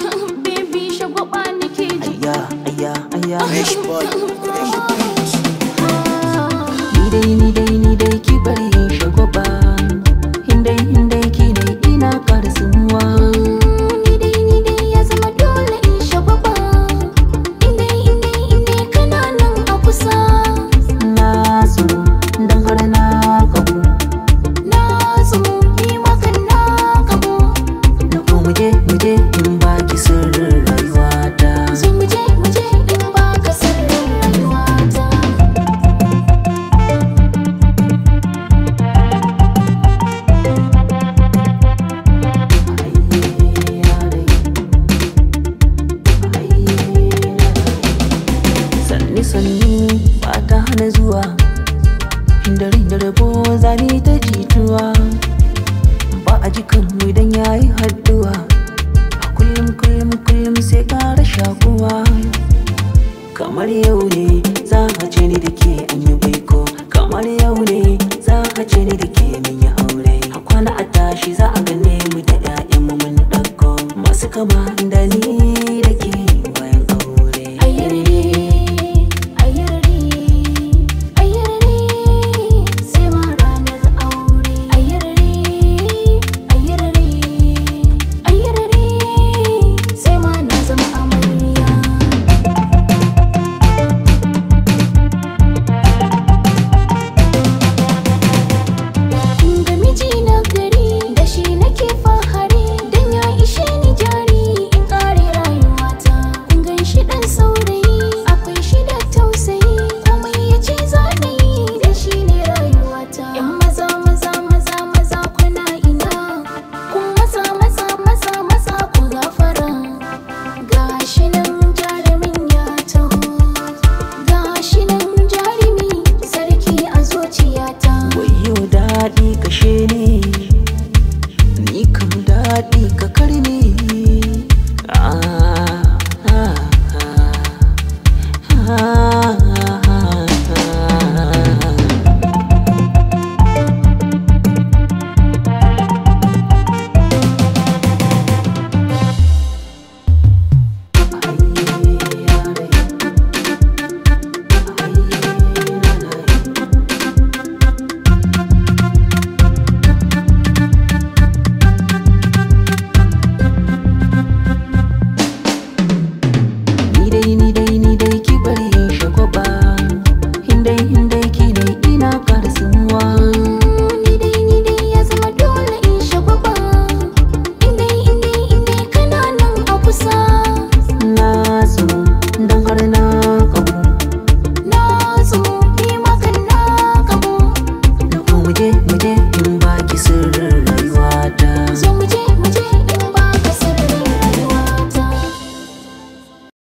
baby shagwaba nake ji Aya, aya, aya. Fresh boy, fresh beat. Ni dai, ni dai, ni dai ki bari in shagwaba. Hindai, hindai ki dai ina ƙara sinuwa. ni dai ni dai ya zama dole in shagwaba inda inda inda kana nan a kusa Na so, dan har na kagu. na zo ni makan na kamo Da ko muje, muje sanni sanni ba ta hana zuwa. Hindari da rabo zani ta jituwa? Ba a jikan mu idan yayi hadduwa. Kullum kullum kullum sai ƙara shakuwa. Kamar yau ne za a ce ni da ke an baiko. Kamar yau ne za a ce ni da ke mun yi aure. A kwana a tashi za a gane mu da 'ya'yan mu mun ɗauko. Masu kama da ni